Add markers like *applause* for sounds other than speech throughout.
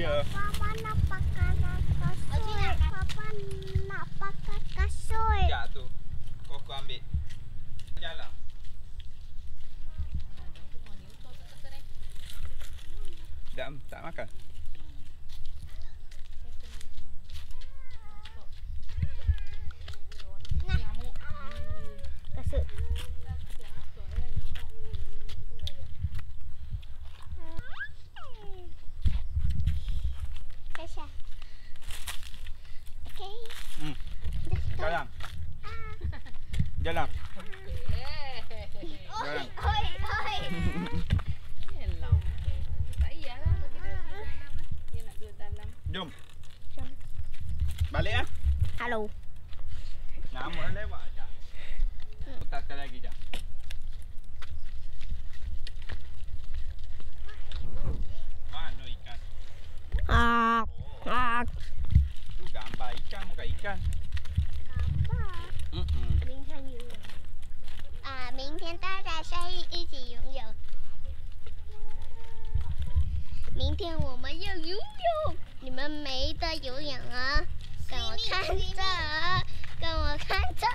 Ya. Papa nak pakai kasut. Papa nak pakai kasut. Ya tu. Aku ambil. Jalan. Tak, tak makan. 天我们要游泳，你们没得游泳啊！跟我看着啊，跟我看着。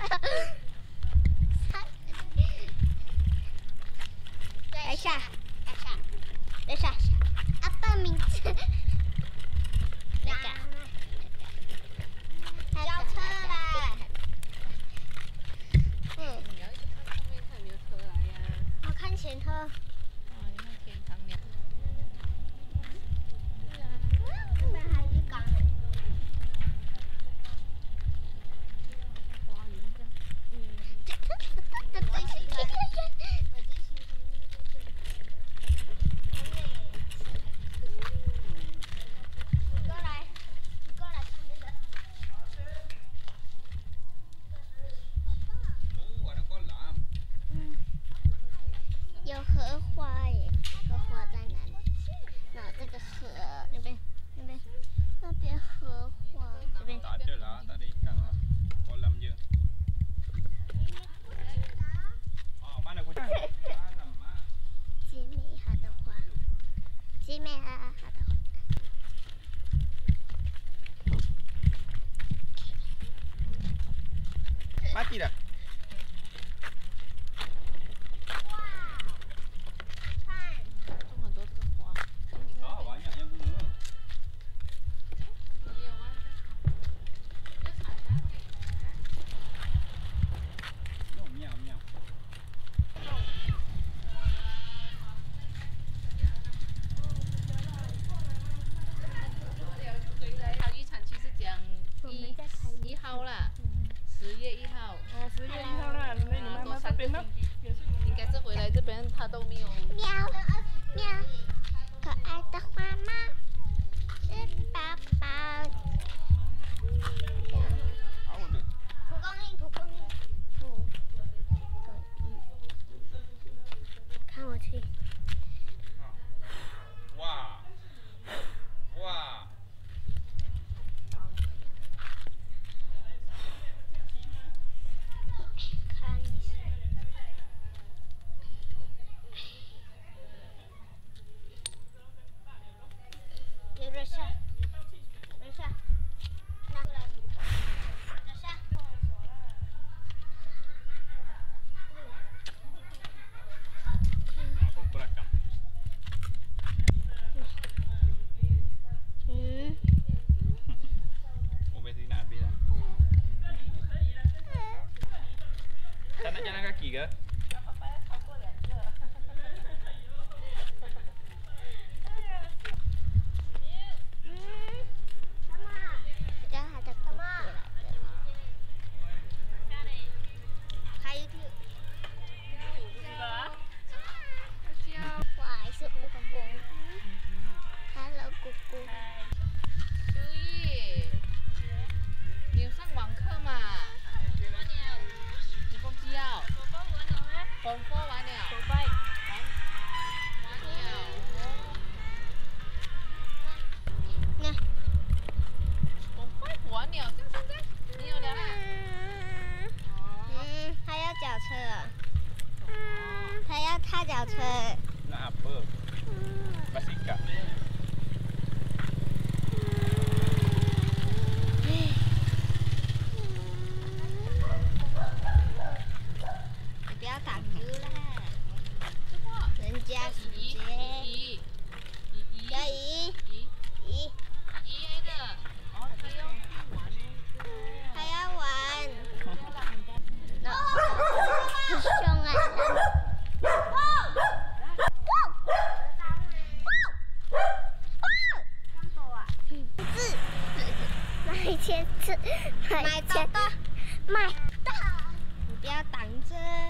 等一下，等一下，等一下，阿爸名字。那个。交车啦！嗯，我看前车。那边还有一缸。你过来，你过来看这个。Oh, ada kolam. 有荷花耶，荷花在哪里？那这个河那边，那边，那边荷花.喵喵，可爱的花猫？是宝宝。Tahu tu. 蒲公英，蒲公英，蒲公英。看我去。买签字，买签到，买到，你不要挡着。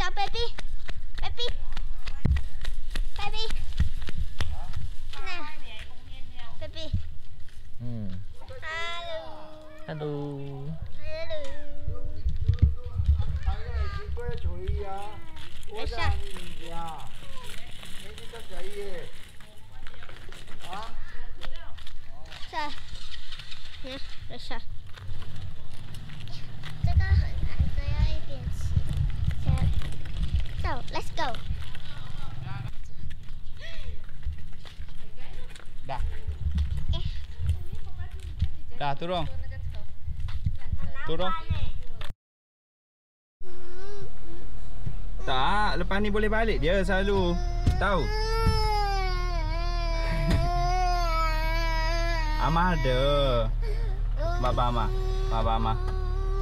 去找 baby，baby，baby，那 baby，Hmm. hello，hello。Hello. 等一下，这，你看，Dah turun. Turun. Tak, lepas ni boleh balik dia selalu. Tahu? *laughs* Amah ada. Baba Amah. Baba Amah.